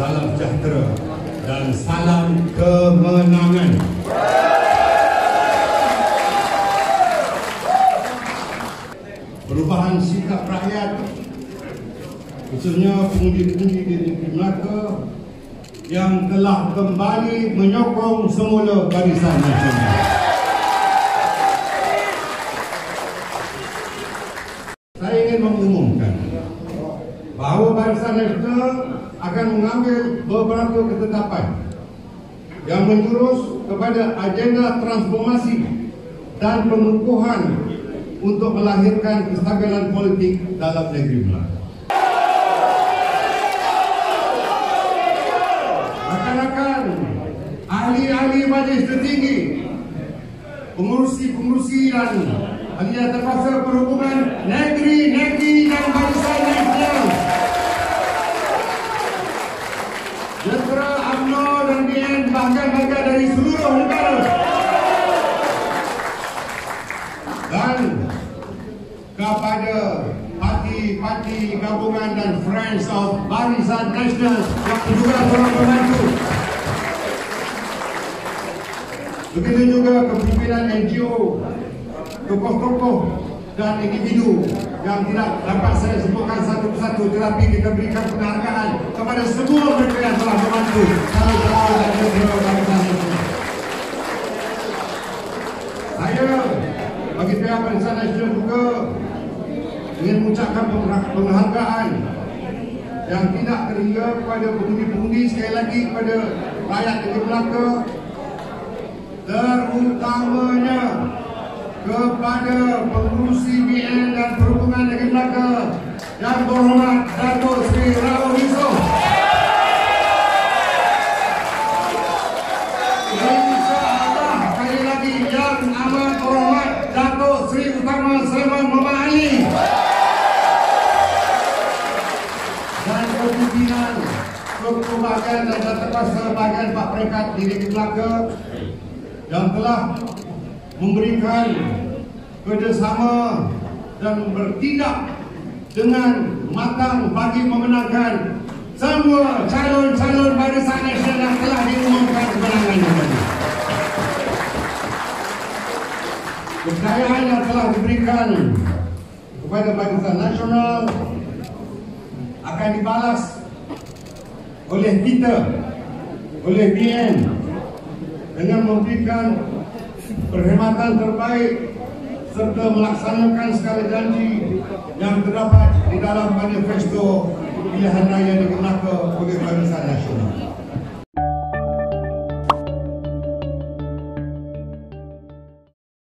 salam sejahtera dan salam kemenangan. Perubahan sikap rakyat khususnya pengundi-pengundi di negeri Melaka yang telah kembali menyokong semula barisan nasional. Saya ingin bahawa nasional akan mengambil beberapa ketetapan yang menjurus kepada agenda transformasi dan pengukuhan untuk melahirkan kestabilan politik dalam negeri Melaka. Rakan-rakan, ahli-ahli majlis tertinggi, pengurusi-pengurusi dan ahli terpaksa perhubungan negeri, negeri dan barisan nasional. Kepada parti-parti gabungan dan Friends of Barisan Nasional yang juga telah membantu. Begitu juga kepimpinan NGO, tokoh-tokoh dan individu yang tidak dapat saya sebutkan satu persatu tetapi kita berikan penghargaan kepada semua mereka yang telah membantu kalau kalau dan negara. Saya bagi pihak Barisan Nasional juga ingin mengucapkan penghargaan yang tidak terhingga kepada pengundi-pengundi sekali lagi kepada rakyat negeri Melaka. Terutamanya kepada pengurusi BN dan perhubungan negeri Melaka. Yang berhormat struktur bahagian dan terpaksa bahagian Pak Peringkat di Negeri Melaka yang telah memberikan kerjasama dan bertindak dengan matang bagi memenangkan semua calon-calon barisan nasional yang telah diumumkan kemenangannya tadi. Kejayaan yang telah diberikan kepada barisan nasional akan dibalas oleh kita, oleh BN dengan memberikan perkhidmatan terbaik serta melaksanakan segala janji yang terdapat di dalam manifesto pilihan raya di Melaka oleh Barisan Nasional.